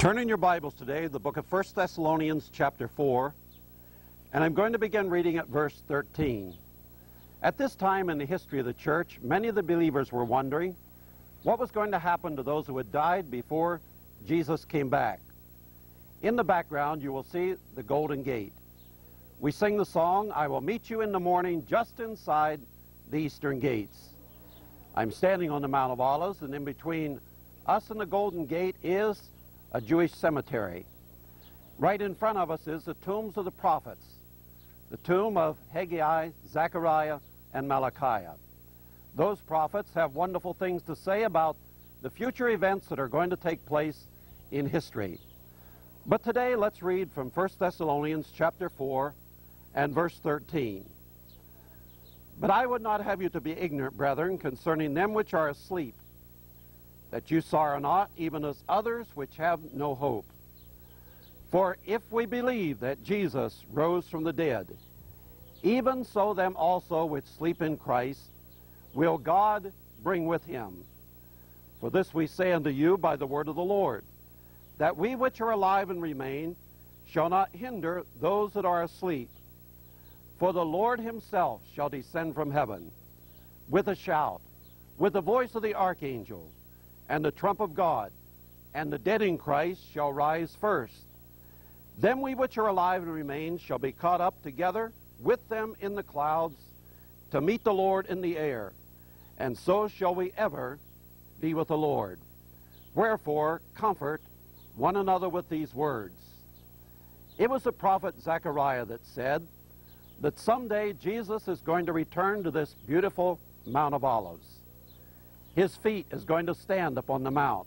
Turn in your Bibles today the book of 1 Thessalonians chapter 4, and I'm going to begin reading at verse 13. At this time in the history of the church, many of the believers were wondering what was going to happen to those who had died before Jesus came back. In the background, you will see the Golden Gate. We sing the song, I will meet you in the morning just inside the eastern gates. I'm standing on the Mount of Olives, and in between us and the Golden Gate is a Jewish cemetery. Right in front of us is the tombs of the prophets, the tomb of Haggai, Zechariah, and Malachi. Those prophets have wonderful things to say about the future events that are going to take place in history. But today let's read from 1 Thessalonians chapter 4 and verse 13. But I would not have you to be ignorant, brethren, concerning them which are asleep, that you sorrow not, even as others which have no hope. For if we believe that Jesus rose from the dead, even so them also which sleep in Christ will God bring with him. For this we say unto you by the word of the Lord, that we which are alive and remain shall not hinder those that are asleep. For the Lord himself shall descend from heaven with a shout, with the voice of the archangel, and the trump of God, and the dead in Christ shall rise first. Then we which are alive and remain shall be caught up together with them in the clouds to meet the Lord in the air, and so shall we ever be with the Lord. Wherefore, comfort one another with these words. It was the prophet Zechariah that said that someday Jesus is going to return to this beautiful Mount of Olives. His feet is going to stand upon the mount.